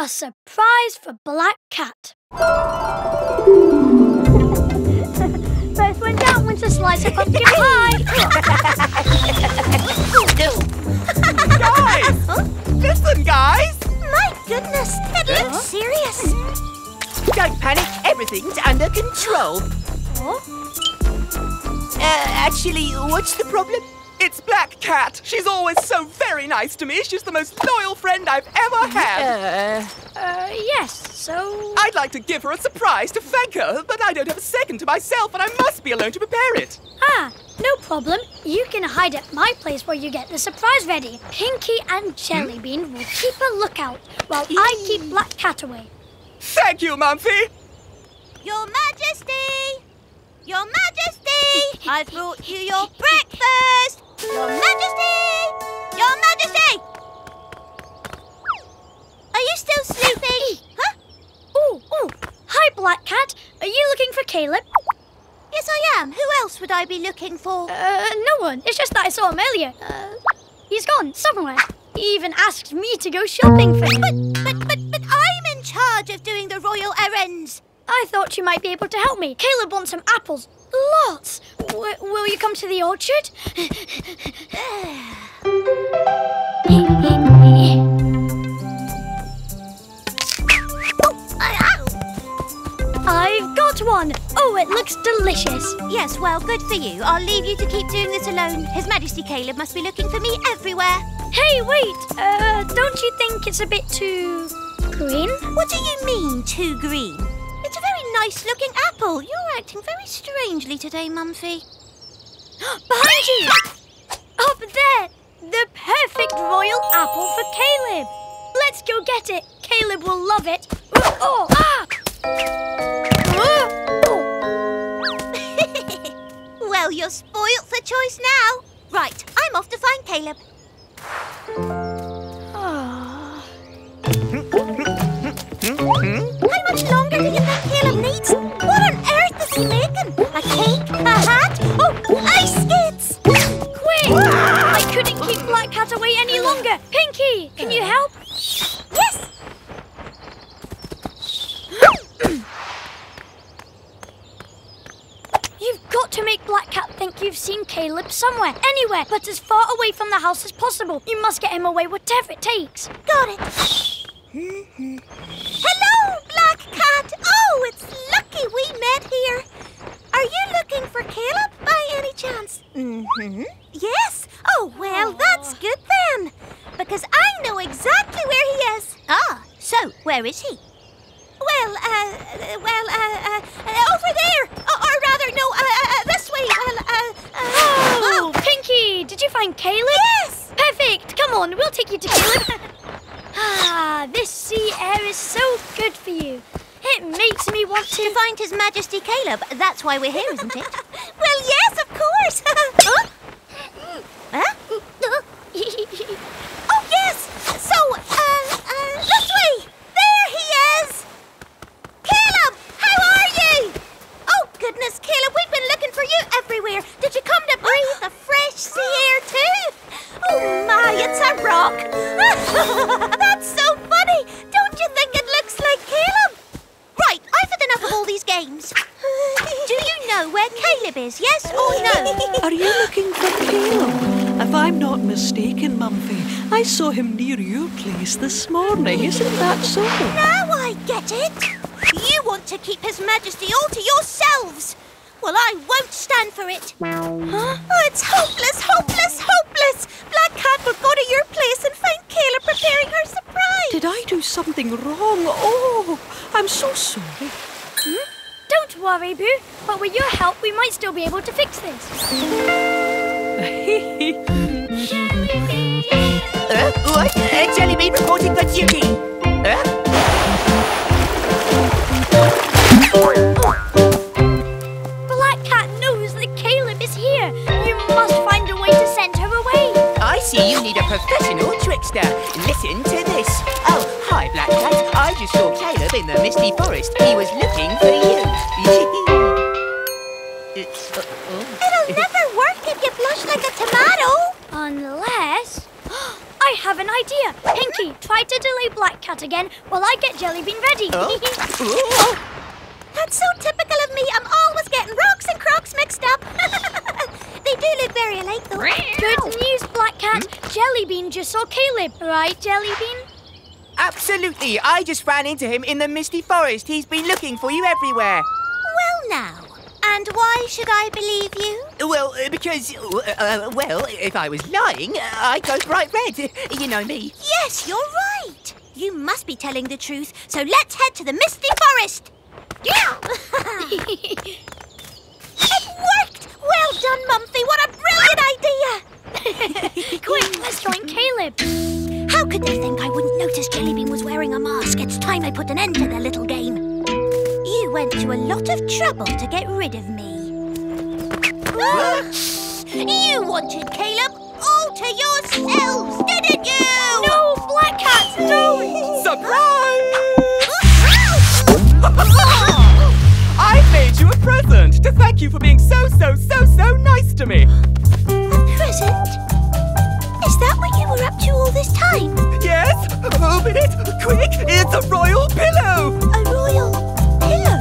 A surprise for Black Cat. First one down wins a slice of pumpkin pie. guys! Listen, guys! My goodness, it looks serious. Don't panic, everything's under control. Uh, actually, what's the problem? It's Black Cat. She's always so very nice to me. She's the most loyal friend I've ever had. Uh, uh, yes, so... I'd like to give her a surprise to thank her, but I don't have a second to myself and I must be alone to prepare it. Ah, no problem. You can hide at my place where you get the surprise ready. Pinkey and Jellybean will keep a lookout while I keep Black Cat away. Thank you, Mumfie. Your Majesty! Your Majesty! I've brought you your breakfast! Your Majesty! Your Majesty! Are you still sleeping? huh? Ooh, ooh. Hi, Black Cat. Are you looking for Kaleb? Yes, I am. Who else would I be looking for? Uh, no one. It's just that I saw him earlier. Uh, he's gone somewhere. He even asked me to go shopping for him. But, but, but, but I'm in charge of doing the royal errands. I thought you might be able to help me. Kaleb wants some apples. Lots. W- will you come to the orchard? I've got one. Oh, it looks delicious. Yes, well, good for you. I'll leave you to keep doing this alone. His Majesty Kaleb must be looking for me everywhere. Hey, wait. Uh, don't you think it's a bit too green? What do you mean, too green? Nice looking apple. You're acting very strangely today, Mumfie. Behind you! Up there! The perfect royal apple for Kaleb. Let's go get it. Kaleb will love it. Oh, ah! well, you're spoilt for choice now. Right, I'm off to find Kaleb. You've got to make Black Cat think you've seen Kaleb somewhere, anywhere, but as far away from the house as possible. You must get him away, whatever it takes. Got it. Hello, Black Cat. Oh, it's lucky we met here. Are you looking for Kaleb by any chance? Mm-hmm. Yes. Oh, well, that's good then. Because I know exactly where he is. Ah, so where is he? Well, uh, well, uh, uh, uh, over there. Or, or rather, no, uh, uh, uh, this way. Uh, uh, Oh, Pinkey, did you find Kaleb? Yes. Perfect. Come on, we'll take you to Kaleb. ah, this sea air is so good for you. It makes me want To to. find His Majesty Kaleb. That's why we're here, isn't it? well, yes, of course. Huh? oh, yes. So, uh, uh, this way. There he is. Kaleb, how are you? Oh, goodness, Kaleb, we've been looking for you everywhere. Did you come to breathe the fresh sea air too? It's a rock. That's so funny. Don't you think it looks like Kaleb? Right, I've had enough of all these games. Do you know where Kaleb is, yes or no? Are you looking for Kaleb? If I'm not mistaken, Mumfie, I saw him near your place this morning. Isn't that so? Now I get it. You want to keep His Majesty all to yourselves. Well, I won't stand for it. Huh? Oh, it's hopeless, hopeless. Black Cat will go to your place and find Kaleb preparing her surprise. Did I do something wrong? Oh, Sorry. Don't worry, Boo. But with your help, we might still be able to fix this. Uh, what? Uh, Jellybean reporting for duty. Uh? Black Cat knows that Kaleb is here. You must find a way to send her away. I see you need a professional trickster. Listen to saw Kaleb in the misty forest. He was looking for you. Uh, oh. It'll never work if you blush like a tomato. Unless. I I have an idea. Pinkey, try to delay Black Cat again while I get Jellybean ready. Oh. That's so typical of me. I'm always getting rocks and crocs mixed up. they do look very alike, though. Good news, Black Cat. Jellybean just saw Kaleb, right, Jellybean? Absolutely. I just ran into him in the misty forest. He's been looking for you everywhere. Well, now. And why should I believe you? Well, uh, because, uh, uh, well, if I was lying, uh, I'd go bright red. You know me. Yes, you're right. You must be telling the truth. So let's head to the Misty Forest. Yeah! it worked! Well done, Mumfie. What a brilliant idea! Quick, let's join Kaleb. How could they think I wouldn't notice Jellybean was wearing a mask? It's time I put an end to their little game. You went to a lot of trouble to get rid of me. you wanted Kaleb all to yourselves, didn't you? No, Black Cat, no! Surprise! I've made you a present to thank you for being so, so, so, so nice to me. A present? Is that what you were up to all this time? Yes! Open it! Quick! It's a royal pillow! A royal pillow?